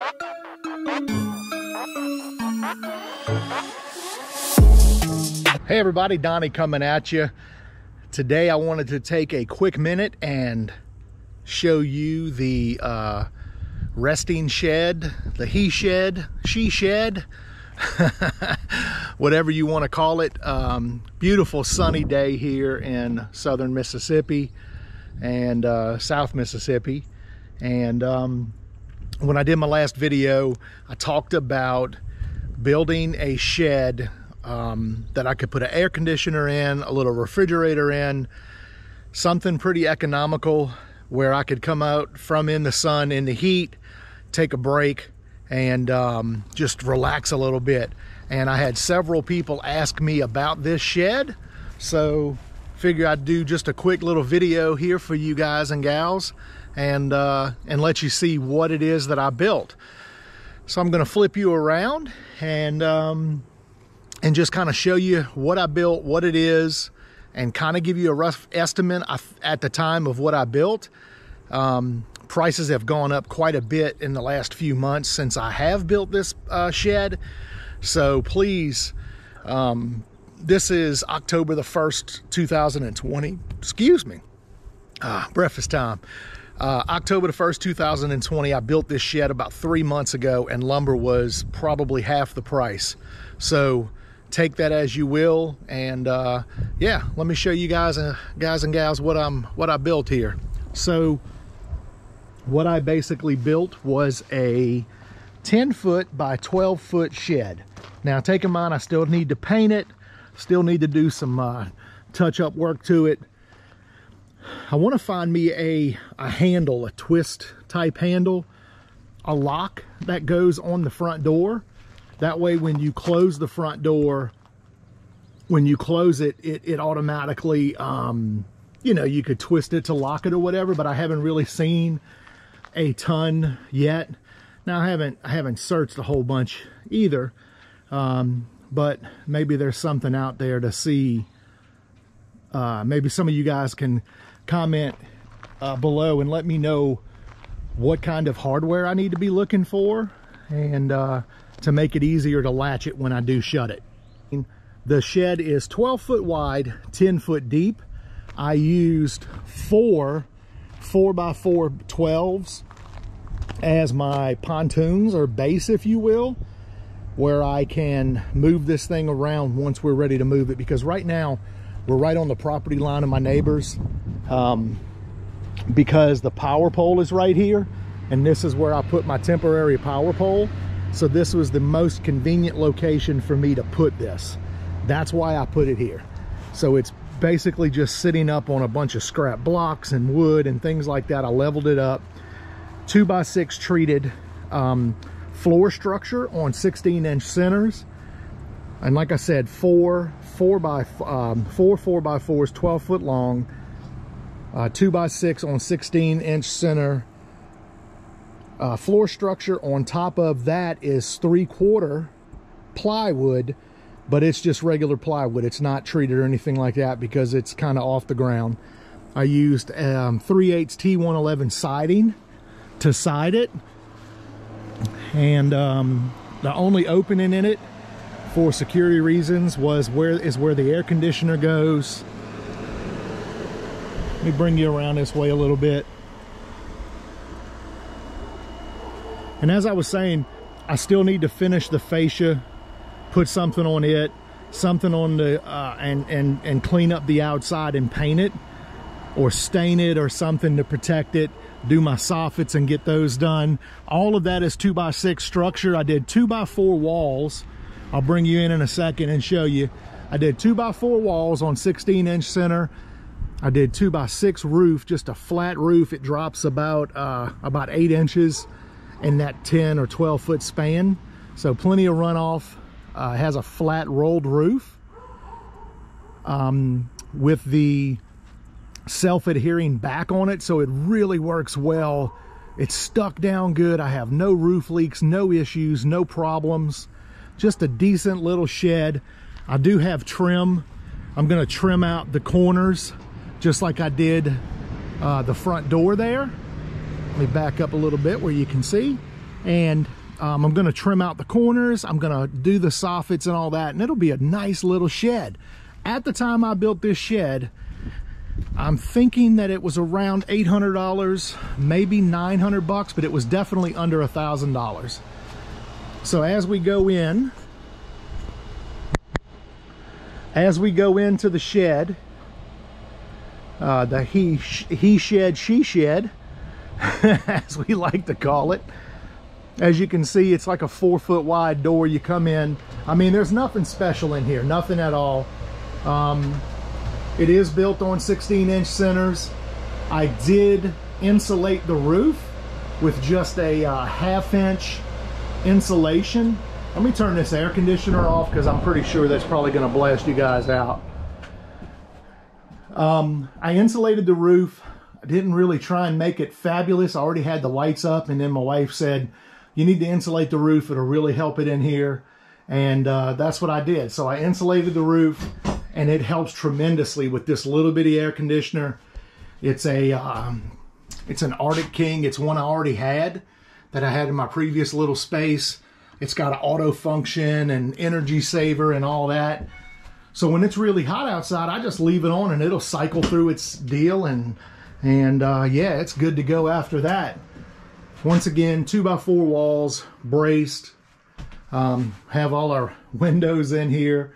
Hey everybody, Donny coming at you. Today I wanted to take a quick minute and show you the uh, resting shed, the he shed, she shed, whatever you want to call it. Um, beautiful sunny day here in southern Mississippi and uh, South Mississippi. And um, when I did my last video, I talked about building a shed um, that I could put an air conditioner in, a little refrigerator in, something pretty economical where I could come out from in the sun, in the heat, take a break, and um, just relax a little bit. And I had several people ask me about this shed, so figure I'd do just a quick little video here for you guys and gals and uh, and let you see what it is that I built. So I'm going to flip you around and um, and just kind of show you what I built, what it is, and kind of give you a rough estimate at the time of what I built. Um, prices have gone up quite a bit in the last few months since I have built this uh, shed. So please, um, this is October the 1st, 2020. Excuse me. Ah, breakfast time. Uh, October the 1st, 2020, I built this shed about three months ago and lumber was probably half the price. So take that as you will and uh, yeah let me show you guys uh, guys and gals what I'm what I built here so what I basically built was a 10 foot by 12 foot shed now take in mind I still need to paint it still need to do some uh, touch up work to it. I want to find me a a handle a twist type handle a lock that goes on the front door. That way, when you close the front door, when you close it, it, it automatically, um, you know, you could twist it to lock it or whatever, but I haven't really seen a ton yet. Now, I haven't, I haven't searched a whole bunch either, um, but maybe there's something out there to see. Uh, maybe some of you guys can comment uh, below and let me know what kind of hardware I need to be looking for. And, uh, to make it easier to latch it when I do shut it. The shed is 12 foot wide, 10 foot deep. I used four 4x4 12s as my pontoons or base, if you will, where I can move this thing around once we're ready to move it. Because right now, we're right on the property line of my neighbors um, because the power pole is right here. And this is where I put my temporary power pole. So this was the most convenient location for me to put this. That's why I put it here. So it's basically just sitting up on a bunch of scrap blocks and wood and things like that. I leveled it up. Two by six treated um, floor structure on 16 inch centers. And like I said, four, four by, um, four, four by fours, 12 foot long, uh, two by six on 16 inch center uh, floor structure on top of that is three quarter plywood, but it's just regular plywood. It's not treated or anything like that because it's kind of off the ground. I used um, 3 8 T111 siding to side it. And um, the only opening in it for security reasons was where is where the air conditioner goes. Let me bring you around this way a little bit. And as I was saying, I still need to finish the fascia, put something on it, something on the, uh, and, and, and clean up the outside and paint it or stain it or something to protect it, do my soffits and get those done. All of that is two by six structure. I did two by four walls. I'll bring you in in a second and show you. I did two by four walls on 16 inch center. I did two by six roof, just a flat roof. It drops about, uh, about eight inches in that 10 or 12 foot span. So plenty of runoff. Uh, has a flat rolled roof um, with the self-adhering back on it. So it really works well. It's stuck down good. I have no roof leaks, no issues, no problems. Just a decent little shed. I do have trim. I'm gonna trim out the corners just like I did uh, the front door there. Let me back up a little bit where you can see. And um, I'm gonna trim out the corners. I'm gonna do the soffits and all that, and it'll be a nice little shed. At the time I built this shed, I'm thinking that it was around $800, maybe 900 bucks, but it was definitely under thousand dollars. So as we go in, as we go into the shed, uh, the he, he shed, she shed, as we like to call it. As you can see, it's like a four foot wide door. You come in. I mean, there's nothing special in here, nothing at all. Um, it is built on 16 inch centers. I did insulate the roof with just a uh, half inch insulation. Let me turn this air conditioner off because I'm pretty sure that's probably going to blast you guys out. Um, I insulated the roof. I didn't really try and make it fabulous. I already had the lights up and then my wife said, you need to insulate the roof. It'll really help it in here. And uh, that's what I did. So I insulated the roof and it helps tremendously with this little bitty air conditioner. It's a, um, it's an Arctic King. It's one I already had that I had in my previous little space. It's got an auto function and energy saver and all that. So when it's really hot outside, I just leave it on and it'll cycle through its deal and and uh, yeah, it's good to go after that. Once again, two by four walls, braced. Um, have all our windows in here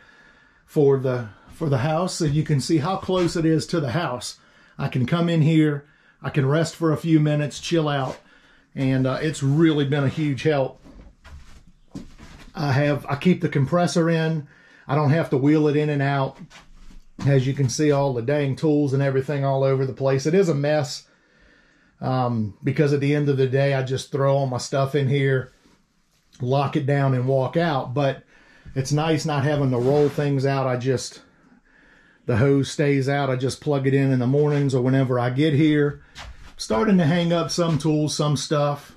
for the for the house so you can see how close it is to the house. I can come in here, I can rest for a few minutes, chill out, and uh, it's really been a huge help. I have I keep the compressor in. I don't have to wheel it in and out. As you can see, all the dang tools and everything all over the place. It is a mess um, because at the end of the day, I just throw all my stuff in here, lock it down, and walk out. But it's nice not having to roll things out. I just the hose stays out. I just plug it in in the mornings or whenever I get here. Starting to hang up some tools, some stuff.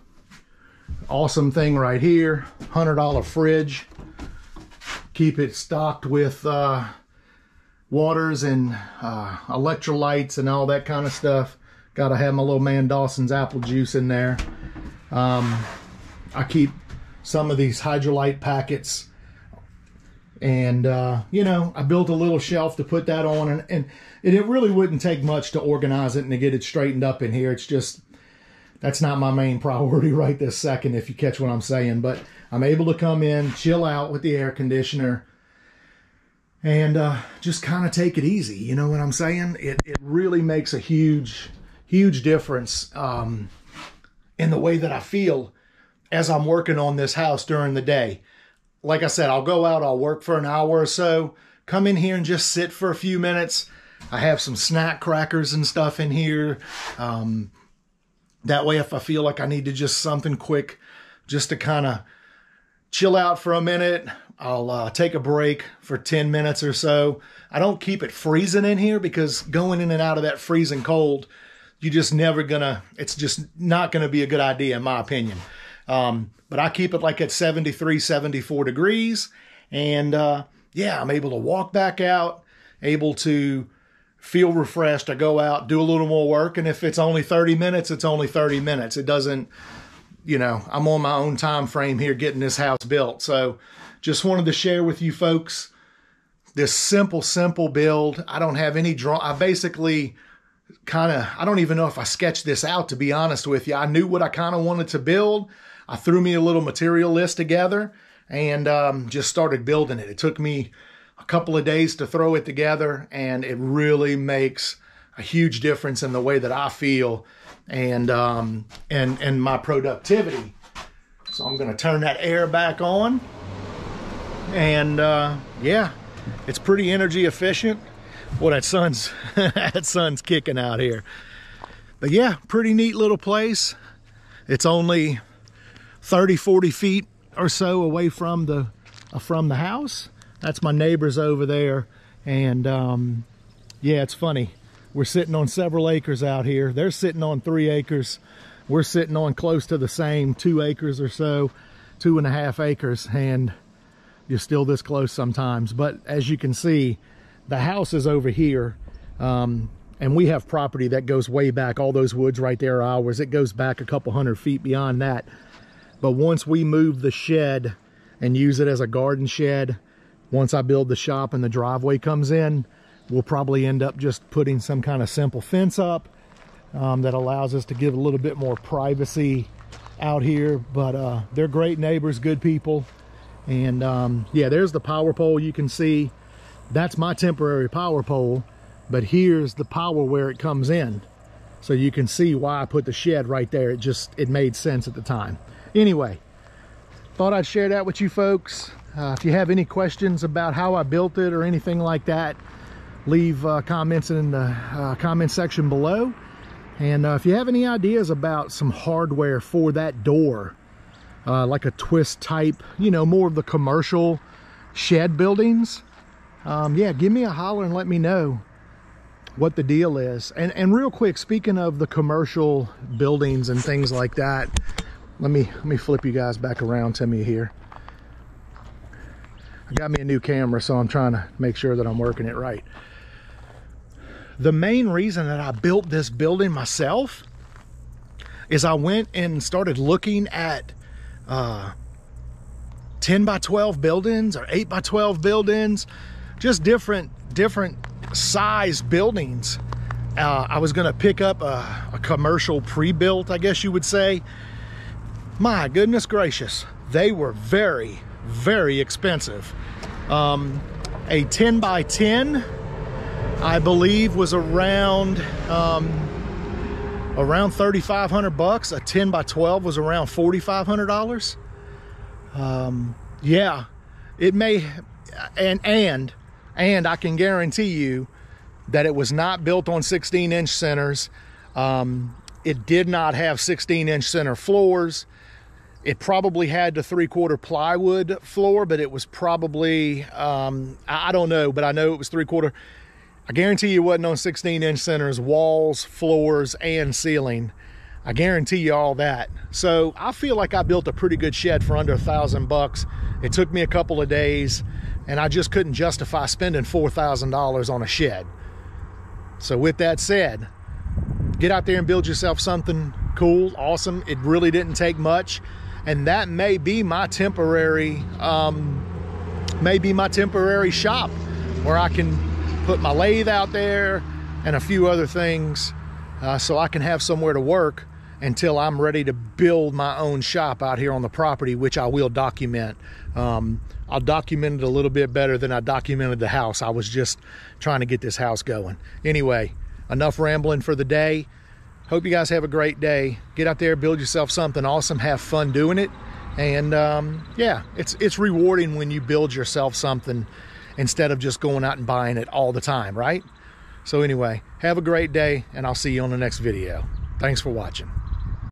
Awesome thing right here. $100 fridge. Keep it stocked with uh, waters and uh, electrolytes and all that kind of stuff. Got to have my little man Dawson's apple juice in there. Um, I keep some of these Hydralyte packets and uh, you know i built a little shelf to put that on and, and it really wouldn't take much to organize it and to get it straightened up in here. It's just that's not my main priority right this second if you catch what i'm saying. But i'm able to come in chill out with the air conditioner and uh, just kind of take it easy. You know what i'm saying? It, it really makes a huge huge difference um, in the way that i feel as i'm working on this house during the day like I said, I'll go out, I'll work for an hour or so, come in here and just sit for a few minutes. I have some snack crackers and stuff in here. Um, that way, if I feel like I need to just something quick, just to kind of chill out for a minute, I'll uh, take a break for 10 minutes or so. I don't keep it freezing in here because going in and out of that freezing cold, you're just never gonna, it's just not gonna be a good idea in my opinion. Um, but I keep it like at 73, 74 degrees. And uh, yeah, I'm able to walk back out, able to feel refreshed. I go out, do a little more work. And if it's only 30 minutes, it's only 30 minutes. It doesn't, you know, I'm on my own time frame here getting this house built. So just wanted to share with you folks this simple, simple build. I don't have any draw. I basically kind of, I don't even know if I sketched this out, to be honest with you. I knew what I kind of wanted to build. I threw me a little material list together and um, just started building it. It took me a couple of days to throw it together, and it really makes a huge difference in the way that I feel and um, and and my productivity. So I'm going to turn that air back on, and uh, yeah, it's pretty energy efficient. Well, that sun's that sun's kicking out here, but yeah, pretty neat little place. It's only 30, 40 feet or so away from the uh, from the house. That's my neighbors over there. And um, yeah, it's funny. We're sitting on several acres out here. They're sitting on three acres. We're sitting on close to the same two acres or so, two and a half acres. And you're still this close sometimes. But as you can see, the house is over here. Um, and we have property that goes way back. All those woods right there are ours. It goes back a couple hundred feet beyond that. But once we move the shed and use it as a garden shed, once I build the shop and the driveway comes in, we'll probably end up just putting some kind of simple fence up um, that allows us to give a little bit more privacy out here. But uh, they're great neighbors, good people. And um, yeah, there's the power pole you can see. That's my temporary power pole, but here's the power where it comes in. So you can see why I put the shed right there. It just, it made sense at the time. Anyway, thought I'd share that with you folks. Uh, if you have any questions about how I built it or anything like that, leave uh, comments in the uh, comment section below. And uh, if you have any ideas about some hardware for that door, uh, like a twist type, you know, more of the commercial shed buildings, um, yeah, give me a holler and let me know what the deal is. And, and real quick, speaking of the commercial buildings and things like that, let me, let me flip you guys back around to me here. I got me a new camera, so I'm trying to make sure that I'm working it right. The main reason that I built this building myself is I went and started looking at uh, 10 by 12 buildings or 8 by 12 buildings, just different different size buildings. Uh, I was to pick up a, a commercial pre-built, I guess you would say. My goodness gracious, they were very, very expensive. Um, a 10 by 10, I believe, was around um, around 3,500 bucks. A 10 by 12 was around $4,500. Um, yeah, it may, and and and I can guarantee you that it was not built on 16 inch centers. Um, it did not have 16 inch center floors. It probably had the three quarter plywood floor, but it was probably, um, I don't know, but I know it was three quarter. I guarantee you wasn't on 16 inch centers, walls, floors, and ceiling. I guarantee you all that. So I feel like I built a pretty good shed for under a thousand bucks. It took me a couple of days and I just couldn't justify spending $4,000 on a shed. So with that said, get out there and build yourself something cool, awesome. It really didn't take much. And that may be my temporary, um, may be my temporary shop where I can put my lathe out there and a few other things uh, so I can have somewhere to work until I'm ready to build my own shop out here on the property, which I will document. Um, I'll document it a little bit better than I documented the house. I was just trying to get this house going. Anyway, enough rambling for the day. Hope you guys have a great day. Get out there, build yourself something awesome, have fun doing it. And um, yeah, it's, it's rewarding when you build yourself something instead of just going out and buying it all the time, right? So anyway, have a great day and I'll see you on the next video. Thanks for watching.